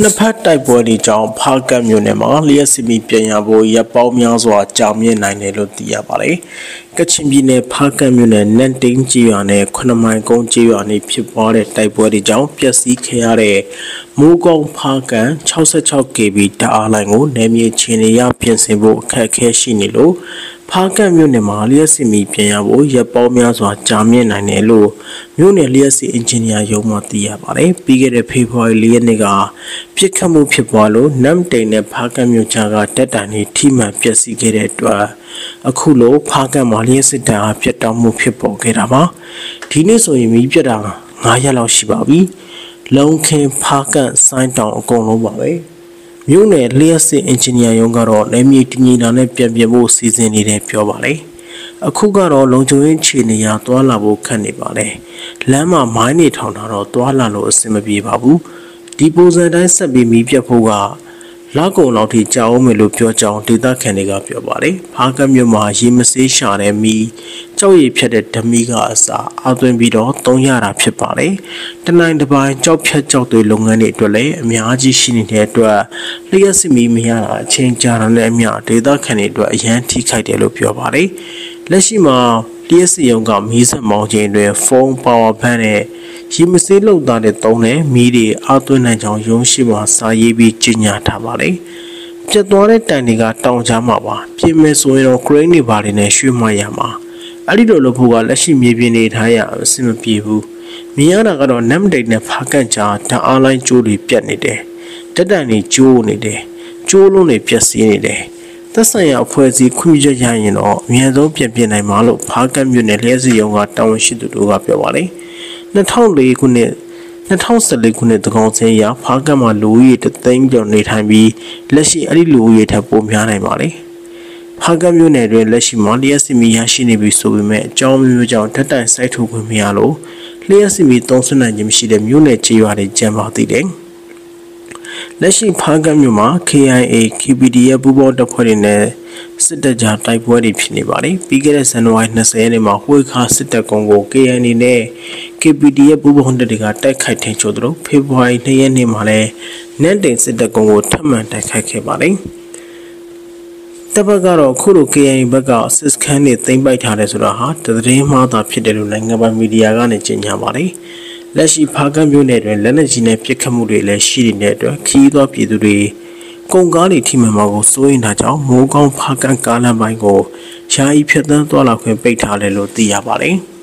နှစ်ဖက်တိုက်ပွဲတွေကြောင့်ဖားကတ်မြို့နယ်မှာလျှက်စီမီပြန်ရဖို့ရပ်ပေါင်းများစွာကြာမြင့်နိုင်တယ်လို့သိရပါတယ်။ကချင်ပြည်နယ်ဖားကတ်မြို့နယ်နန်တိန်ကြီးရွာနဲ့ခွနမိုင်ကုန်းကြီးရွာနေဖြစ်ပွားတဲ့တိုက်ပွဲတွေကြောင့်ပျက်စီးခဲ့ရတဲ့မိုးကုန်းဖားကန် 66kb တအားလိုင်းကိုနယ်မြေချင်နေရပြင်ဆင်ဖို့အခက်အခဲရှိနေလို့ ဖားကတ်မြို့နယ်မှာလျှက်စီမီပြန်ရဖို့ရပ်ပေါင်းများစွာကြာမြင့်နိုင်တယ်လို့မြို့နယ်လျှက်စီအင်ဂျင်နီယာရုံးမှသိရပါတယ်။ပြီးခဲ့တဲ့ဖေဖော်ဝါရီလရက်နေ့ကပြစ်ခတ်မှုဖြစ်ပွားလို့နမ်တိန်နဲ့ဖားကတ်မြို့ကြားကတက်တန်တွေထိမှန်ပျက်စီးခဲ့တဲ့အတွက်အခုလိုဖားကတ်မှာလျှက်စစ်တမ်းအပြတ်တောက်မှုဖြစ်ပေါ်ခဲ့တာပါ။ဒီနေ့ဆိုရင်မီးပြတ်တာ9ရက်လောက်ရှိပါပြီ။လုံခင်ဖားကတ်ဆိုင်းတောင်အကုန်လုံးပါပဲ။ မြို့နယ်လျှက်စစ်အင်ဂျင်နီယာရုံးကတော့နယ်မြေတည်ငြိမ်တာနဲ့ပြန်ပြဖို့စီစဉ်နေတယ်ပြောပါလေ။အခုကတော့လုံခြုံရေးခြေနေရသွားလာဖို့ခက်နေပါတယ်။လမ်းမှာမိုင်းနေထောင်တာတော့သွားလာလို့အဆင်မပြေပါဘူး။ဒီပုံစံတိုင်းဆက်ပြီးမီးပြတ်ဖို့က လောက်ကုံလောက်ထိကြာအောင်မယ်လို့ပြောကြောင်းဒေသခံတွေကပြောပါတယ်။ဖားကတ်မြို့မှာရေမဆေးရှာတဲ့မီးကြောက်ရည်ဖြတ်တဲ့ဓမီကအစာအသွင်းပြီးတော့သုံးရတာဖြစ်ပါတယ်။တနိုင်တစ်ပိုင်းကြောက်ဖြတ်ကြောက်တွေလုပ်ငန်းတွေအတွက်လည်းအများကြီးရှိနေတဲ့အတွက်လျှက်စစ်မီးမရတာအချိန်ကြာတာနဲ့အမျှဒေသခံတွေအတွက်အရန်ထိခိုက်တယ်လို့ပြောပါတယ်။လက်ရှိမှာလျှက်စစ်ရုံကမီးစက်မောင်းခြင်းတွေဖုန်းပါဝါဘန်းနဲ့ ရေမဆေးလောက်သားတဲ့သုံးတဲ့မီးတွေအသွင်းနိုင်ကြောင်းရုံးရှိမှာစာရေးပြီးကြေညာထားပါလေ။ပြတ်သွားတဲ့တိုင်တွေကတောင်ကြားမှာပါပြင်မဲ့ဆိုရင်တော့ crane တွေပါတယ်နဲ့ရွှေ့မှရမှာအဲ့ဒီလိုလုပ်ဖို့ကလက်ရှိမြေပြင်နေထားရအဆင်မပြေဘူးမြင်ရတာကတော့နမ်ဒိတ်နဲ့ဖာကန့်ချာဓာတ်အားလိုင်းကျိုးတွေပြတ်နေတယ်တက်တန်တွေကျိုးနေတယ်ကျိုးလုံးတွေပြက်စီးနေတယ်သက်ဆိုင်ရာအဖွဲ့အစည်းခွင့်ပြုချက်ရရင်တော့အများဆုံးပြင်ပြနိုင်မှာလို့ဖားကတ်မြို့နယ်လျှက်စီရုံကတာဝန်ရှိသူတို့ကပြောပါတယ် 2004ခုနှစ်2014ခုနှစ်တကောင်စင်းရဖားကတ်မှာလူဦးရေတသိန်းကျော်နေထိုင်ပြီးလက်ရှိအဲ့ဒီလူဦးရေထပ်ပိုများနိုင်ပါလေဖားကတ်မြို့နယ်တွင်လက်ရှိမှာလျှက်စီမီရရှိနေပြီဆိုပေမဲ့အကြောင်းမျိုးကြောင့်ထက်တိုင်စိုက်ထုတ်ခွင့်မရလို့လျှက်စီမီသုံးဆွနိုင်ခြင်းမရှိတဲ့မြို့နယ်ခြေရွာတွေကျန်ပါသေးတယ်လက်ရှိဖားကတ်မြို့မှာ KIA KPD ရဲ့ပူးပေါင်းတပ်ဖွဲ့တွေနဲ့ စစ်တပ်ကြားတိုက်ပွဲတွေဖြစ်နေပါတယ်။ပြီးခဲ့တဲ့ဇန်နဝါရီ20ရက်နေ့မှာဝှေခါစစ်တပ်ကုန်းကို KNA နဲ့ KPD ရဲ့ပူးပေါင်းတပ်တွေကတိုက်ခိုက်ထင်ချို့သလိုဖေဖော်ဝါရီ2ရက်နေ့မှာလည်းနန်းတိန်စစ်တပ်ကုန်းကိုထပ်မံတိုက်ခိုက်ခဲ့ပါတယ်။တပ်ဘက်ကတော့ခုလို KNA ဘက်ကစစ်စခန်းတွေသိမ်းပိုက်ထားတယ်ဆိုတာဟာသတင်းမှားတာဖြစ်တယ်လို့နိုင်ငံပိုင်မီဒီယာကနေကြေညာပါတယ်။လက်ရှိဖားကန့်မြို့နယ်တွင်လက်နက်ကြီးနဲ့ပစ်ခတ်မှုတွေလည်းရှိနေတဲ့အတွက်ခီးသောပြည်သူတွေ ကုန်ကားတွေထိမှန်မှာကိုစိုးရိမ်တာကြောင့်မိုးကောင်းဖားကန်ကားလမ်းပိုင်းကိုယာယီဖြတ်သန်းသွားလာခွင့်ပိတ်ထားတယ်လို့သိရပါတယ်။